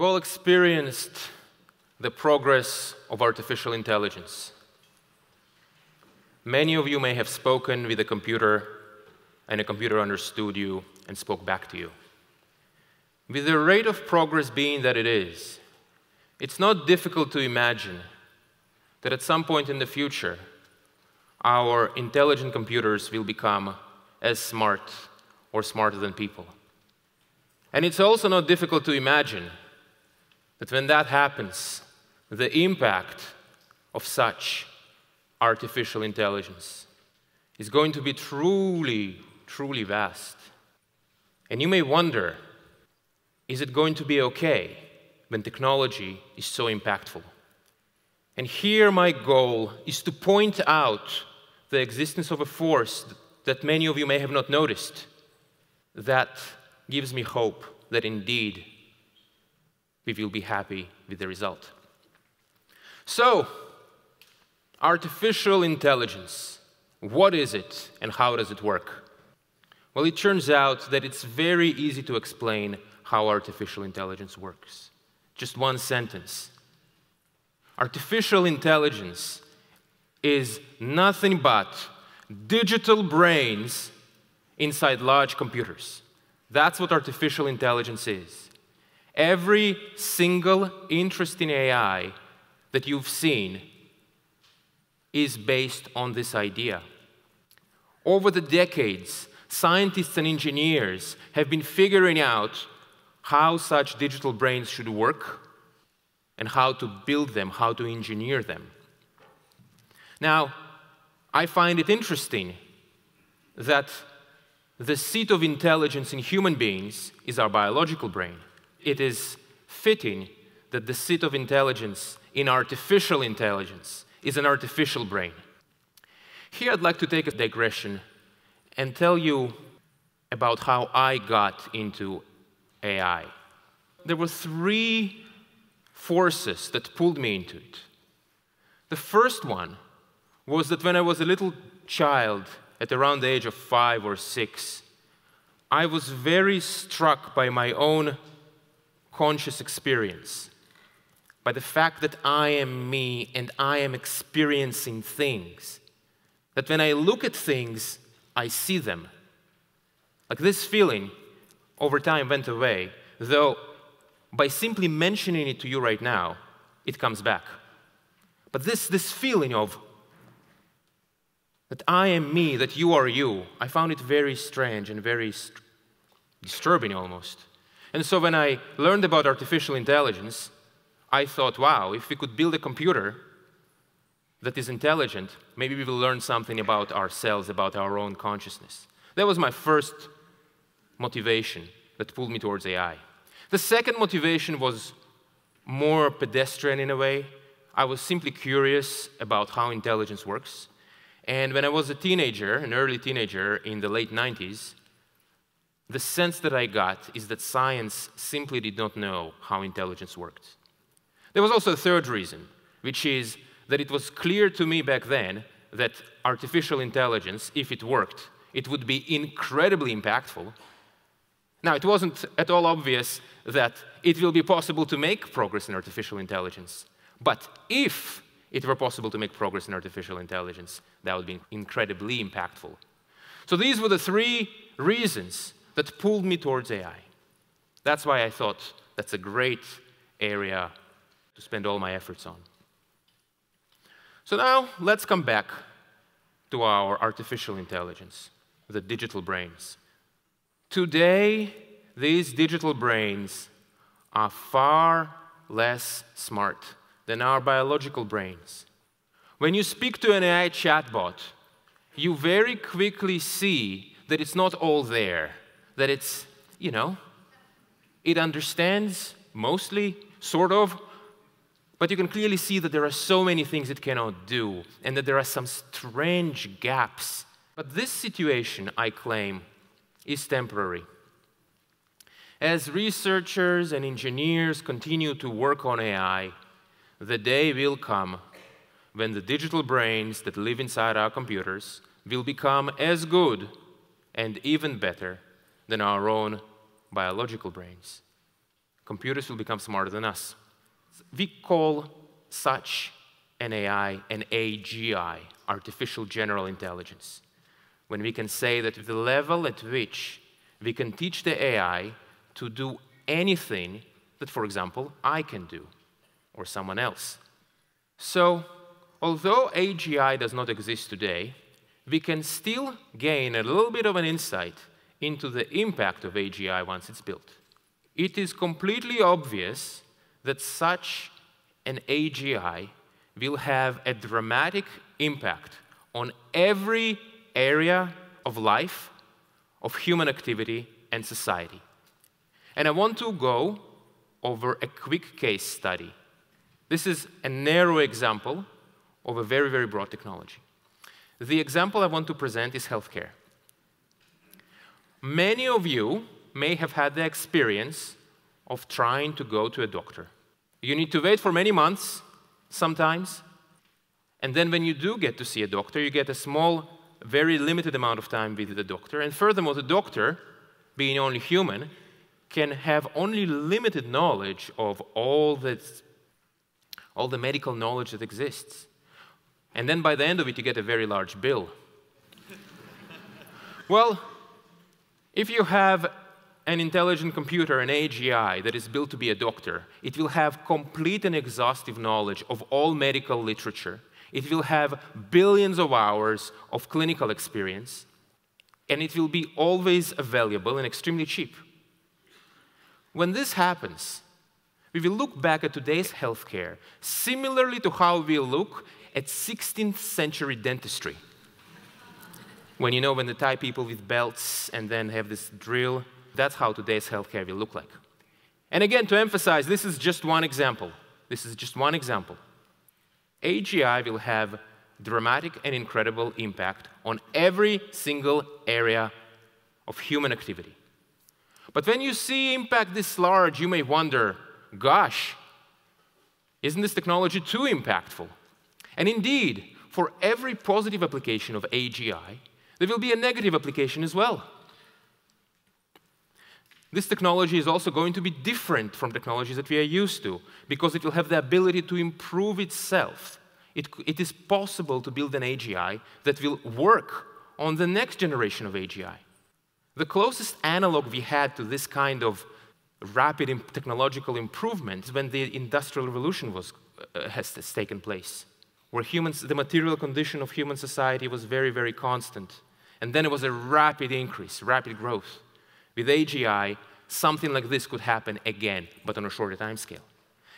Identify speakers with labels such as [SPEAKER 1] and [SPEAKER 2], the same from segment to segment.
[SPEAKER 1] We've all experienced the progress of artificial intelligence. Many of you may have spoken with a computer, and a computer understood you and spoke back to you. With the rate of progress being that it is, it's not difficult to imagine that at some point in the future, our intelligent computers will become as smart or smarter than people. And it's also not difficult to imagine that when that happens, the impact of such artificial intelligence is going to be truly, truly vast. And you may wonder is it going to be okay when technology is so impactful? And here, my goal is to point out the existence of a force that many of you may have not noticed that gives me hope that indeed we will be happy with the result. So, artificial intelligence, what is it and how does it work? Well, it turns out that it's very easy to explain how artificial intelligence works. Just one sentence. Artificial intelligence is nothing but digital brains inside large computers. That's what artificial intelligence is. Every single interesting AI that you've seen is based on this idea. Over the decades, scientists and engineers have been figuring out how such digital brains should work and how to build them, how to engineer them. Now, I find it interesting that the seat of intelligence in human beings is our biological brain. It is fitting that the seat of intelligence in artificial intelligence is an artificial brain. Here I'd like to take a digression and tell you about how I got into AI. There were three forces that pulled me into it. The first one was that when I was a little child, at around the age of five or six, I was very struck by my own conscious experience, by the fact that I am me and I am experiencing things. That when I look at things, I see them. Like this feeling over time went away, though by simply mentioning it to you right now, it comes back. But this, this feeling of that I am me, that you are you, I found it very strange and very st disturbing almost. And so when I learned about artificial intelligence, I thought, wow, if we could build a computer that is intelligent, maybe we will learn something about ourselves, about our own consciousness. That was my first motivation that pulled me towards AI. The second motivation was more pedestrian in a way. I was simply curious about how intelligence works. And when I was a teenager, an early teenager in the late 90s, the sense that I got is that science simply did not know how intelligence worked. There was also a third reason, which is that it was clear to me back then that artificial intelligence, if it worked, it would be incredibly impactful. Now, it wasn't at all obvious that it will be possible to make progress in artificial intelligence. But if it were possible to make progress in artificial intelligence, that would be incredibly impactful. So these were the three reasons that pulled me towards AI. That's why I thought that's a great area to spend all my efforts on. So now let's come back to our artificial intelligence, the digital brains. Today, these digital brains are far less smart than our biological brains. When you speak to an AI chatbot, you very quickly see that it's not all there, that it's, you know, it understands mostly, sort of, but you can clearly see that there are so many things it cannot do, and that there are some strange gaps. But this situation, I claim, is temporary. As researchers and engineers continue to work on AI, the day will come when the digital brains that live inside our computers will become as good and even better than our own biological brains. computers will become smarter than us. We call such an AI an AGI, artificial general intelligence, when we can say that the level at which we can teach the AI to do anything that, for example, I can do or someone else. So, although AGI does not exist today, we can still gain a little bit of an insight into the impact of AGI once it's built. It is completely obvious that such an AGI will have a dramatic impact on every area of life, of human activity, and society. And I want to go over a quick case study. This is a narrow example of a very, very broad technology. The example I want to present is healthcare. Many of you may have had the experience of trying to go to a doctor. You need to wait for many months sometimes, and then when you do get to see a doctor, you get a small, very limited amount of time with the doctor. And furthermore, the doctor, being only human, can have only limited knowledge of all, that, all the medical knowledge that exists. And then by the end of it, you get a very large bill. well, if you have an intelligent computer, an AGI, that is built to be a doctor, it will have complete and exhaustive knowledge of all medical literature. It will have billions of hours of clinical experience, and it will be always available and extremely cheap. When this happens, we will look back at today's healthcare similarly to how we look at 16th century dentistry. When you know, when they tie people with belts and then have this drill, that's how today's healthcare will look like. And again, to emphasize, this is just one example. This is just one example. AGI will have dramatic and incredible impact on every single area of human activity. But when you see impact this large, you may wonder, gosh, isn't this technology too impactful? And indeed, for every positive application of AGI, there will be a negative application as well. This technology is also going to be different from technologies that we are used to because it will have the ability to improve itself. It, it is possible to build an AGI that will work on the next generation of AGI. The closest analog we had to this kind of rapid technological improvement when the Industrial Revolution was, uh, has, has taken place, where humans, the material condition of human society was very, very constant. And then it was a rapid increase, rapid growth. With AGI, something like this could happen again, but on a shorter time scale.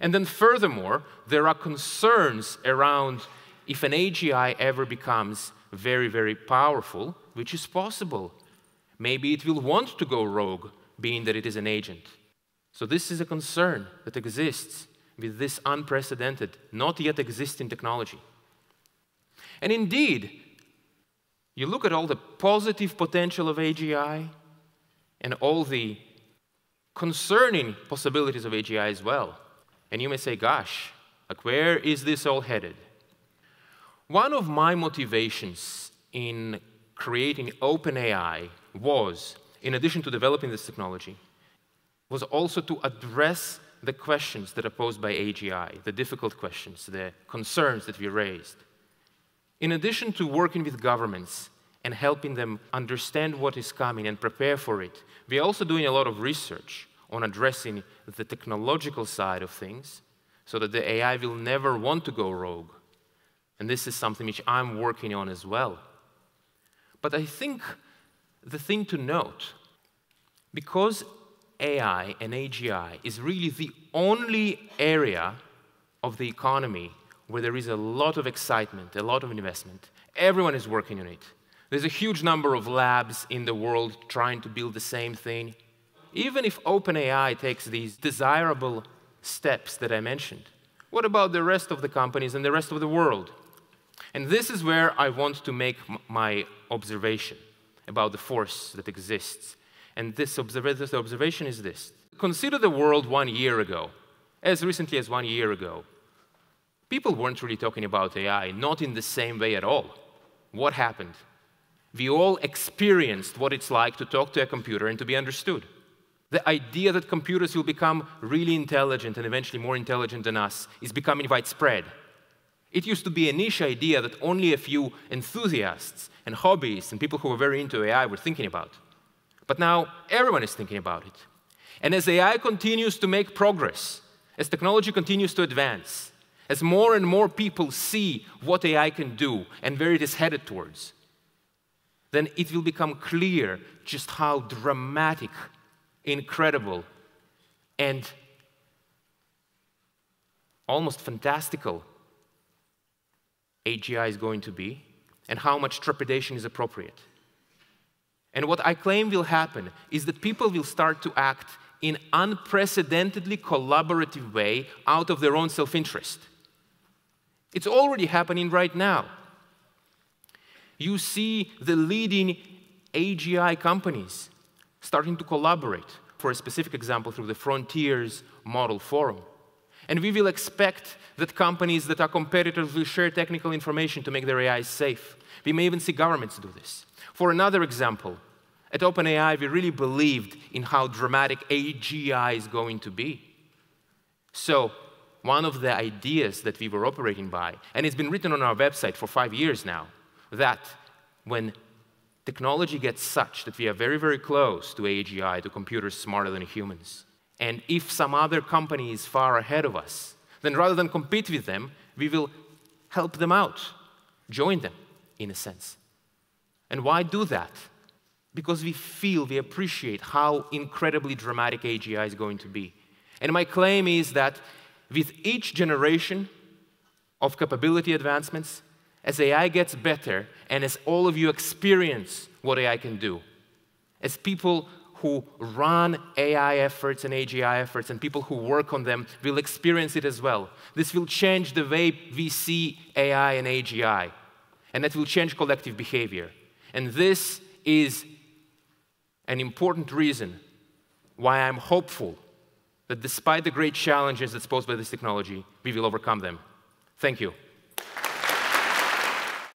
[SPEAKER 1] And then furthermore, there are concerns around if an AGI ever becomes very, very powerful, which is possible. Maybe it will want to go rogue, being that it is an agent. So this is a concern that exists with this unprecedented, not yet existing technology. And indeed, you look at all the positive potential of AGI and all the concerning possibilities of AGI as well. And you may say, gosh, like where is this all headed? One of my motivations in creating OpenAI was, in addition to developing this technology, was also to address the questions that are posed by AGI, the difficult questions, the concerns that we raised. In addition to working with governments and helping them understand what is coming and prepare for it, we are also doing a lot of research on addressing the technological side of things so that the AI will never want to go rogue. And this is something which I'm working on as well. But I think the thing to note, because AI and AGI is really the only area of the economy where there is a lot of excitement, a lot of investment. Everyone is working on it. There's a huge number of labs in the world trying to build the same thing. Even if OpenAI takes these desirable steps that I mentioned, what about the rest of the companies and the rest of the world? And this is where I want to make my observation about the force that exists. And this, observ this observation is this. Consider the world one year ago, as recently as one year ago. People weren't really talking about AI, not in the same way at all. What happened? We all experienced what it's like to talk to a computer and to be understood. The idea that computers will become really intelligent and eventually more intelligent than us is becoming widespread. It used to be a niche idea that only a few enthusiasts and hobbyists and people who were very into AI were thinking about. But now everyone is thinking about it. And as AI continues to make progress, as technology continues to advance, as more and more people see what AI can do and where it is headed towards, then it will become clear just how dramatic incredible, and almost fantastical AGI is going to be, and how much trepidation is appropriate. And what I claim will happen is that people will start to act in unprecedentedly collaborative way out of their own self-interest. It's already happening right now. You see the leading AGI companies starting to collaborate, for a specific example, through the Frontiers Model Forum. And we will expect that companies that are competitors will share technical information to make their AI safe. We may even see governments do this. For another example, at OpenAI, we really believed in how dramatic AGI is going to be. So, one of the ideas that we were operating by, and it's been written on our website for five years now, that when technology gets such that we are very, very close to AGI, to computers smarter than humans. And if some other company is far ahead of us, then rather than compete with them, we will help them out, join them, in a sense. And why do that? Because we feel, we appreciate how incredibly dramatic AGI is going to be. And my claim is that with each generation of capability advancements, as AI gets better and as all of you experience what AI can do, as people who run AI efforts and AGI efforts and people who work on them will experience it as well. This will change the way we see AI and AGI, and that will change collective behavior. And this is an important reason why I'm hopeful that despite the great challenges that's posed by this technology, we will overcome them. Thank you.